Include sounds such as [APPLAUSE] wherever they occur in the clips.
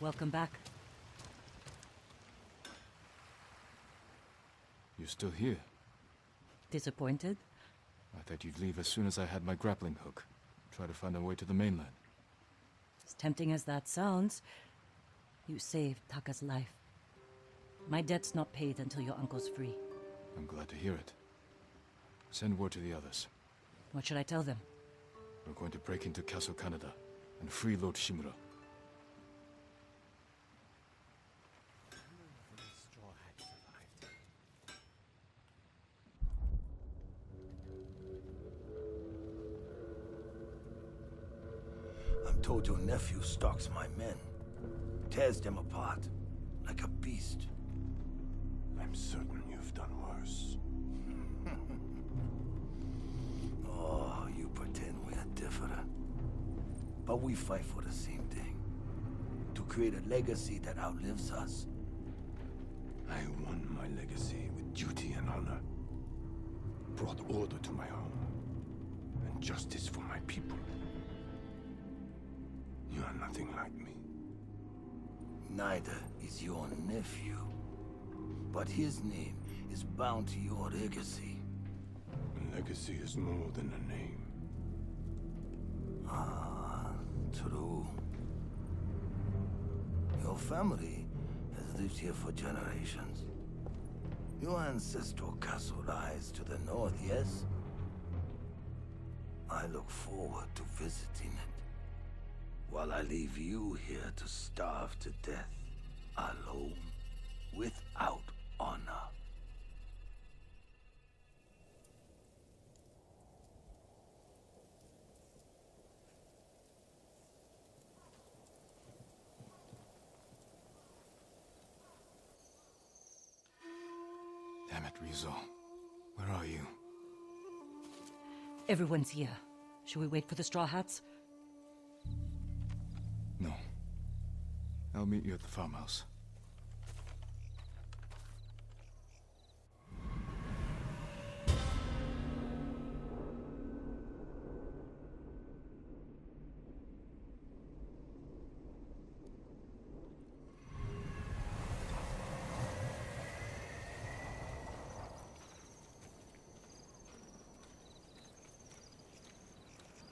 Welcome back. You're still here. Disappointed? I thought you'd leave as soon as I had my grappling hook. Try to find a way to the mainland. As tempting as that sounds, you saved Taka's life. My debt's not paid until your uncle's free. I'm glad to hear it. Send word to the others. What should I tell them? We're going to break into Castle Kaneda and free Lord Shimura. Nephew stalks my men. Tears them apart. Like a beast. I'm certain you've done worse. [LAUGHS] Oh, you pretend we're different. But we fight for the same thing. To create a legacy that outlives us. I won my legacy with duty and honor. Brought order to my home. And justice for my people. Like me. Neither is your nephew. But his name is bound to your legacy. A legacy is more than a name. Ah, true. Your family has lived here for generations. Your ancestral castle lies to the north, yes? I look forward to visiting it. While I leave you here to starve to death, alone, without honor. Damn it, Ryuzo. Where are you? Everyone's here. Should we wait for the Straw Hats? I'll meet you at the farmhouse.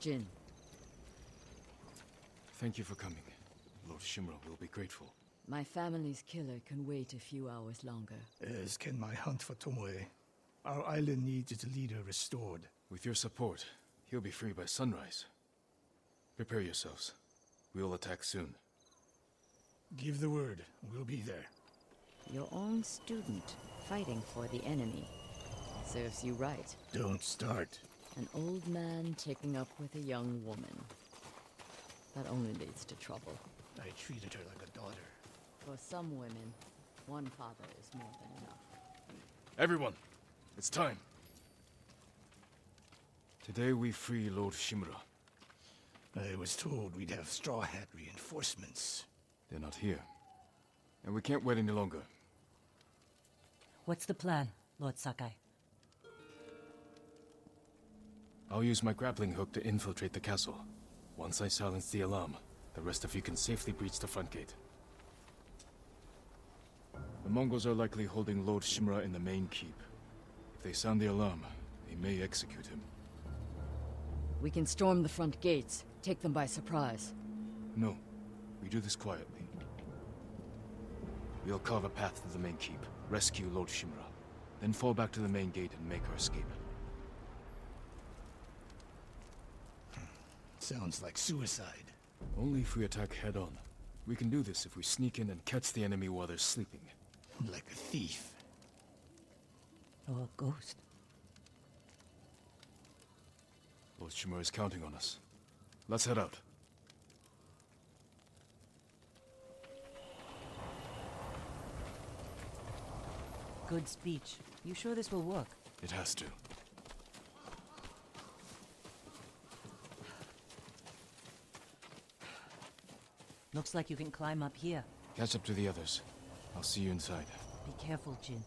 Jin, Thank you for coming. Lord Shimura will be grateful. my family's killer can wait a few hours longer. As can my hunt for Tomoe. Our island needs its leader restored. With your support, he'll be free by sunrise. Prepare yourselves. We'll attack soon. Give the word. We'll be there. Your own student fighting for the enemy. Serves you right. Don't start. An old man taking up with a young woman. That only leads to trouble. I treated her like a daughter. For some women, one father is more than enough. Everyone, it's time. Today we free Lord Shimura. I was told we'd have Straw Hat reinforcements. They're not here. And we can't wait any longer. What's the plan, Lord Sakai? I'll use my grappling hook to infiltrate the castle. Once I silence the alarm, the rest of you can safely breach the front gate. The Mongols are likely holding Lord Shimura in the main keep. If they sound the alarm, they may execute him. We can storm the front gates, take them by surprise. No, we do this quietly. We'll carve a path to the main keep, rescue Lord Shimura, then fall back to the main gate and make our escape. Sounds like suicide. Only if we attack head-on. We can do this if we sneak in and catch the enemy while they're sleeping. Like a thief. Or a ghost? Lord Shimura is counting on us. Let's head out. Good speech. You sure this will work? It has to. Looks like you can climb up here. Catch up to the others. I'll see you inside. Be careful, Jin.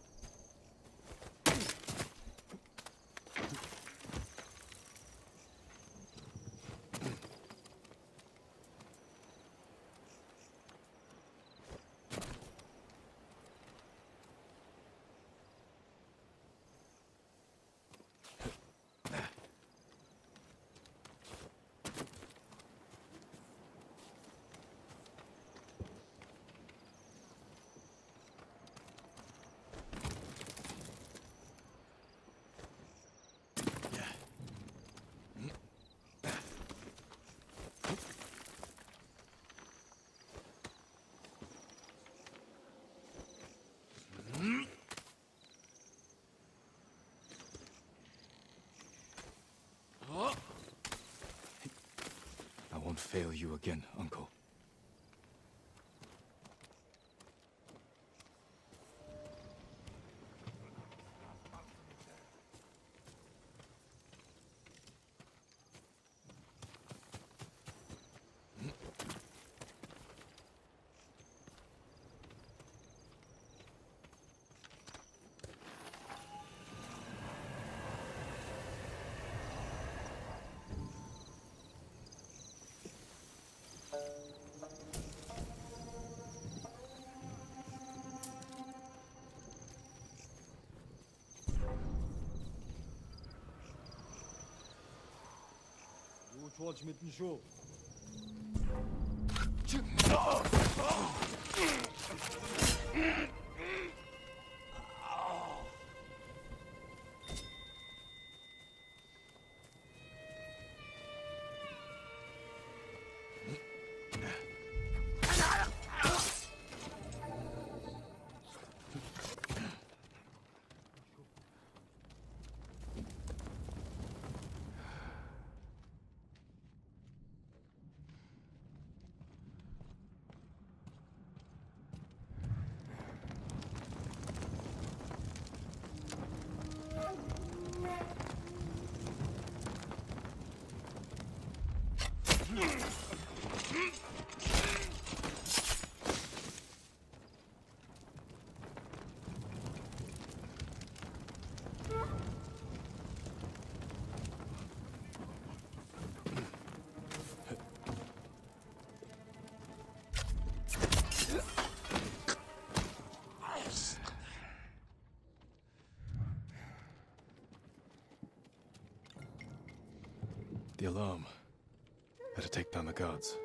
Fail you again, Uncle. Utworcz mit dem Schuh. The alarm. Take down the guards.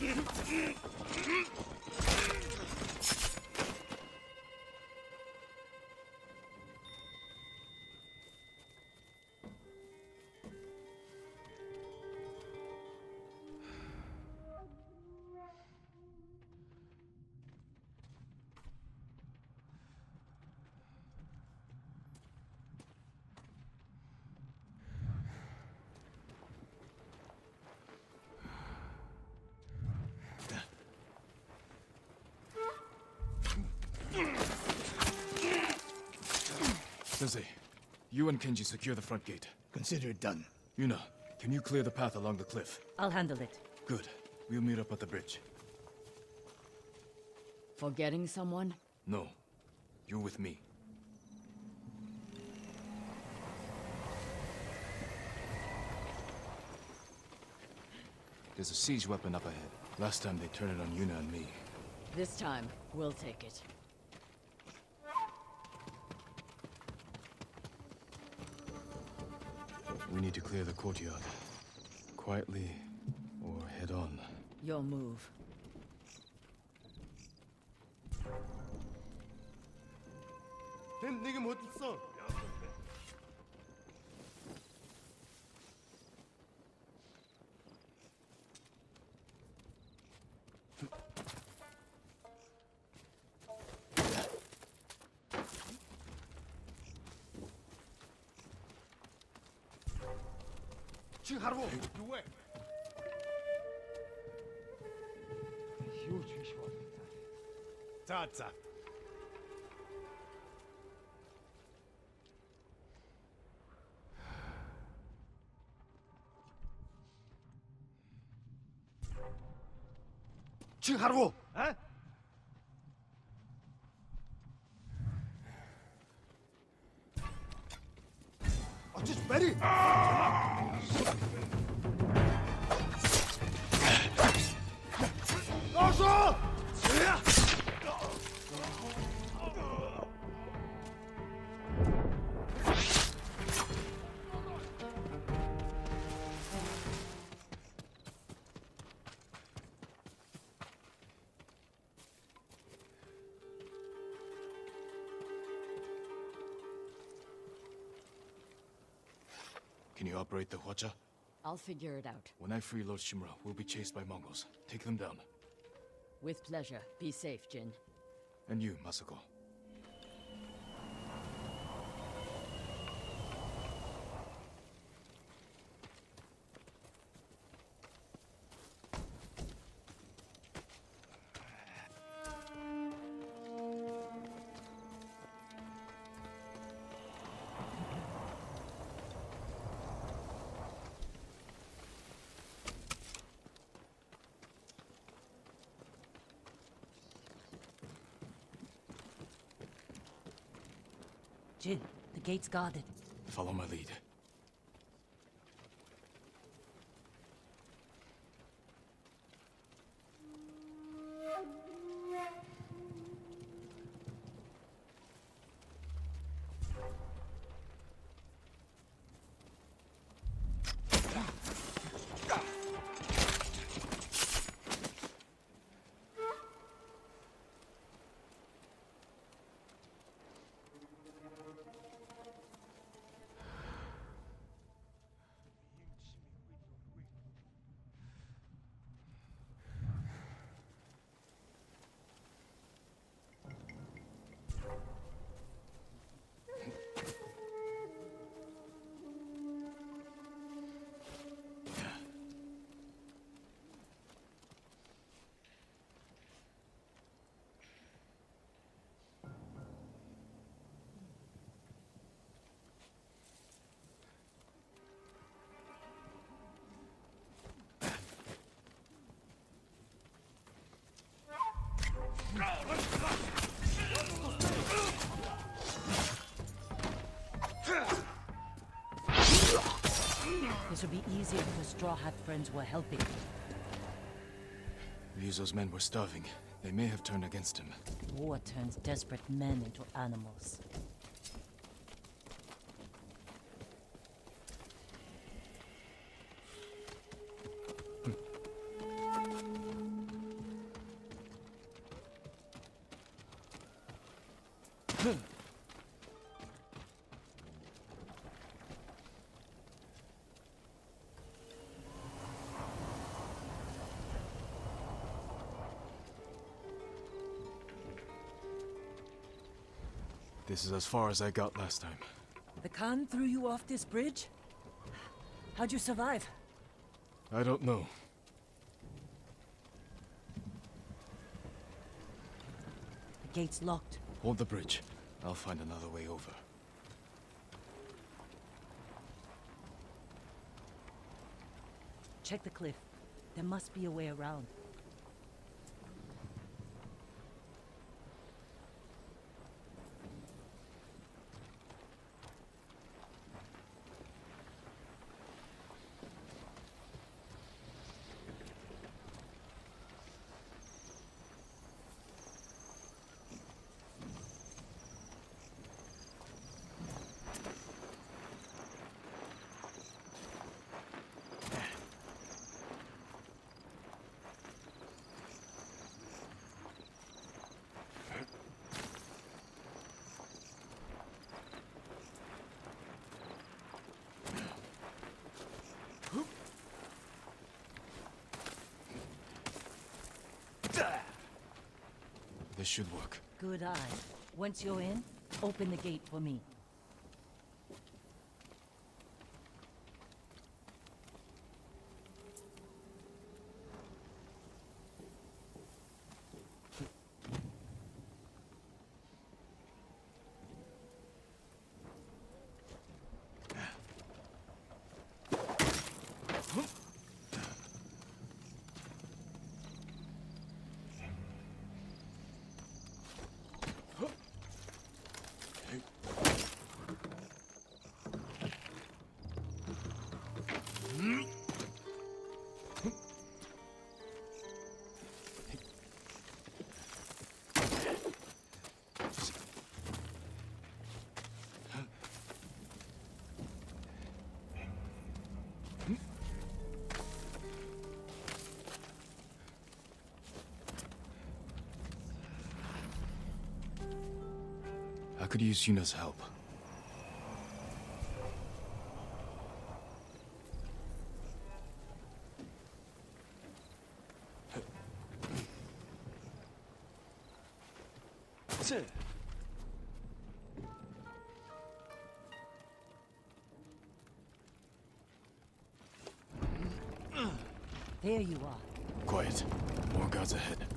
Mm-hmm. Sensei, you and Kenji secure the front gate. Consider it done. Yuna, can you clear the path along the cliff? I'll handle it. Good. We'll meet up at the bridge. Forgetting someone? No. You're with me. There's a siege weapon up ahead. Last time they turned it on Yuna and me. This time, we'll take it. We need to clear the courtyard. Quietly, or head on. Your move. 뱀 Чи харав уу? Юу вэ? Юу ч биш бол. За за. Can you operate the Hwacha? I'll figure it out. When I free Lord Shimura, we'll be chased by Mongols. Take them down. With pleasure. Be safe, Jin. And you, Masako. Gate's guarded. Follow my lead. Would be easier if the Straw Hat friends were helping. Ryuzo's men were starving. They may have turned against him. War turns desperate men into animals. This is as far as I got last time. The Khan threw you off this bridge? How'd you survive? I don't know. The gate's locked. Hold the bridge. I'll find another way over. Check the cliff. There must be a way around. This should work. Good eye. Once you're in, open the gate for me. Could use Yuna's help. There you are. Quiet. More guards ahead.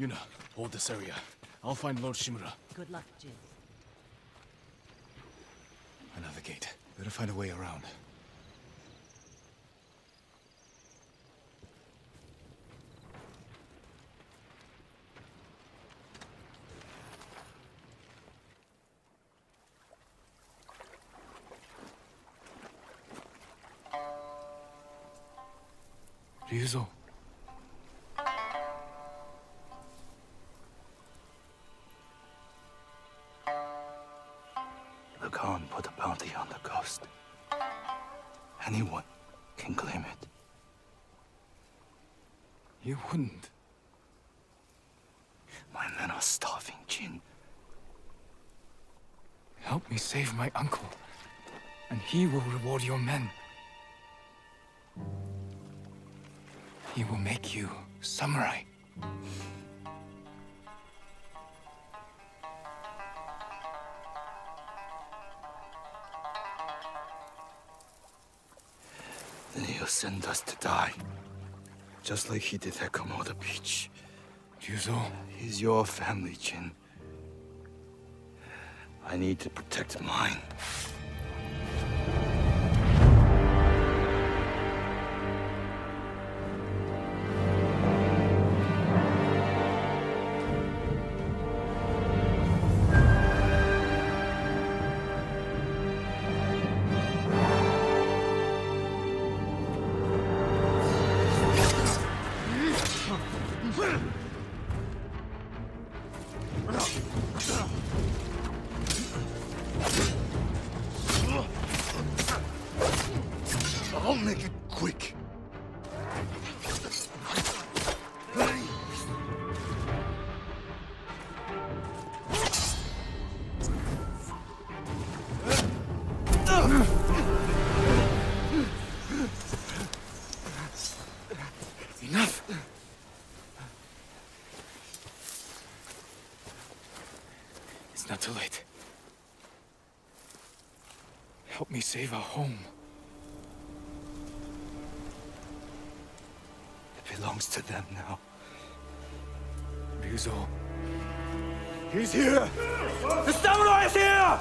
Yuna, hold this area. I'll find Lord Shimura. Good luck, Jin. Another gate. Better find a way around. Men are starving, Jin. Help me save my uncle, and he will reward your men. He will make you samurai. Then he'll send us to die. Just like he did at Komoda Beach. Ryuzo, He's your family, Jin. I need to protect mine. not too late. Help me save our home. It belongs to them now. Ryuzo. He's here! The samurai is here!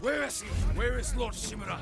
Where is he? Where is Lord Shimura?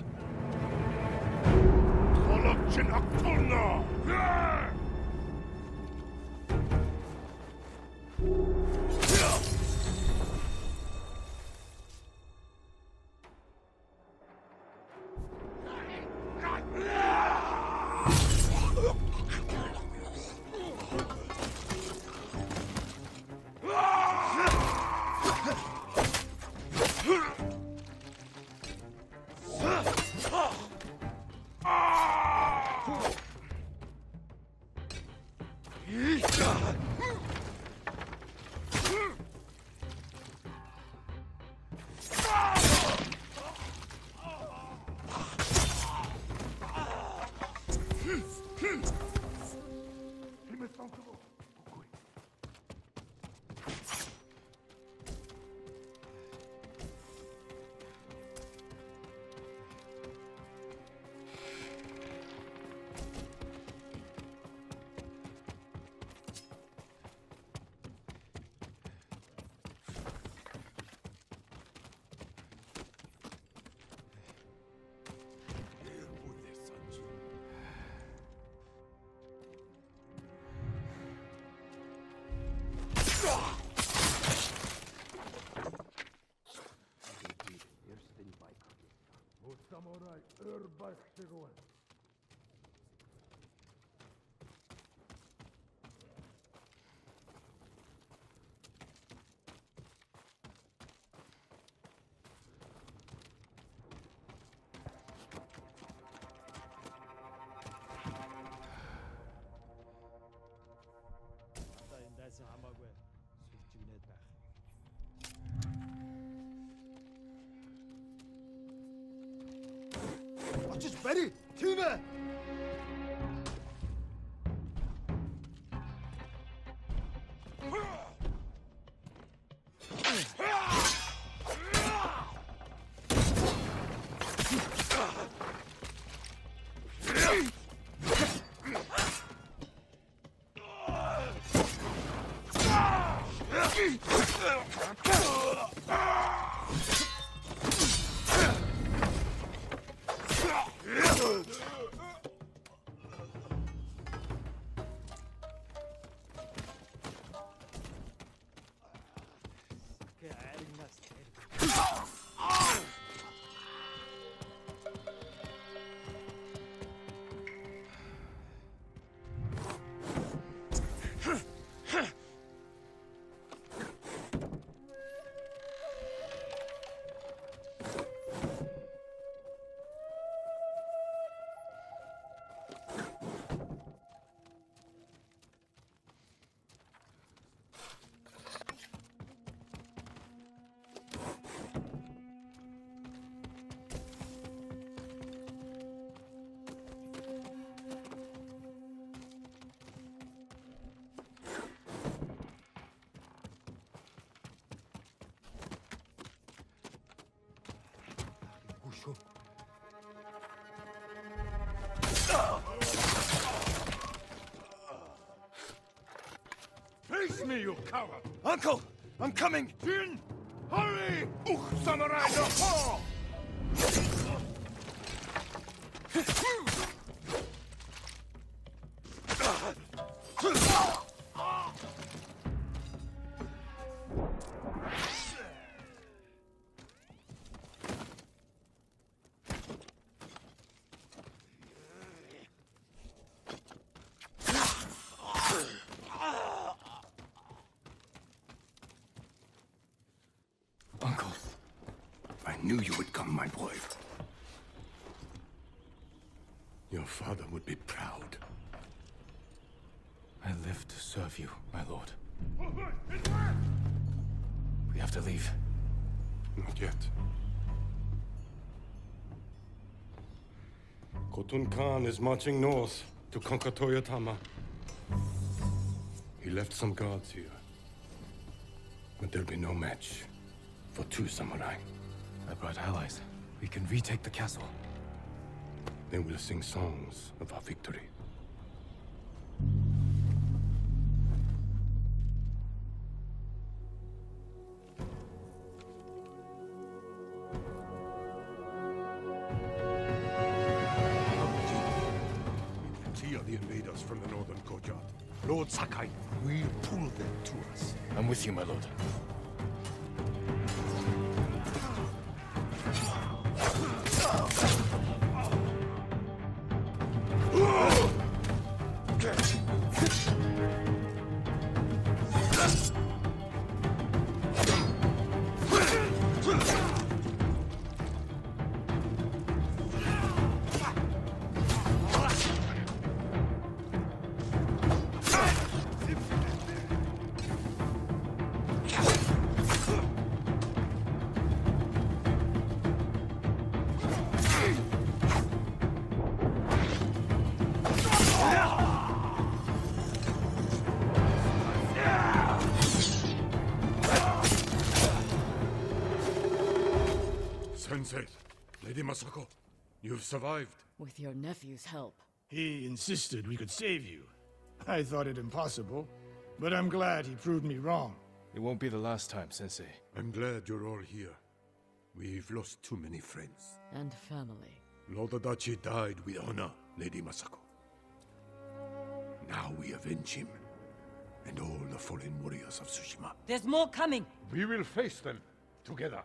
Terör başlıyor. Sayın Dersin Hamba Beri! Tüme! که Face me, you coward! Uncle! I'm coming! Jin! Hurry! Uch, samurai no knew you would come, my boy. Your father would be proud. I live to serve you, my lord. We have to leave. Not yet. Khotun Khan is marching north to conquer Toyotama. He left some guards here. But there'll be no match for two samurai. I brought allies. We can retake the castle. Then we'll sing songs of our victory. The invaders from the northern courtyard. Lord Sakai will pull them to us. I'm with you, my lord. Sensei, Lady Masako, you've survived. With your nephew's help. He insisted we could save you. I thought it impossible, but I'm glad he proved me wrong. It won't be the last time, Sensei. I'm glad you're all here. We've lost too many friends. And family. Lord Adachi died with honor, Lady Masako. Now we avenge him and all the fallen warriors of Tsushima. There's more coming. We will face them together.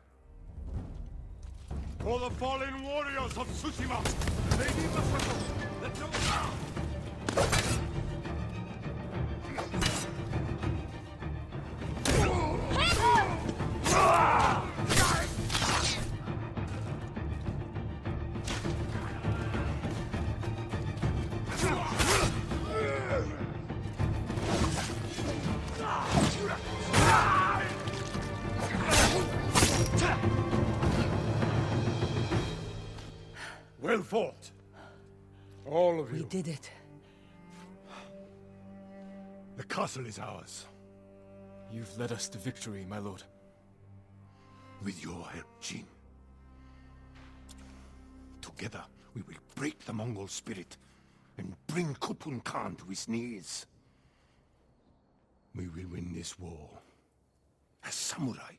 For the fallen warriors of Tsushima, they Lady Masako, let no... Well fought. All of you. We did it. The castle is ours. You've led us to victory, my lord. With your help, Jin. Together, we will break the Mongol spirit and bring Khotun Khan to his knees. We will win this war as samurai.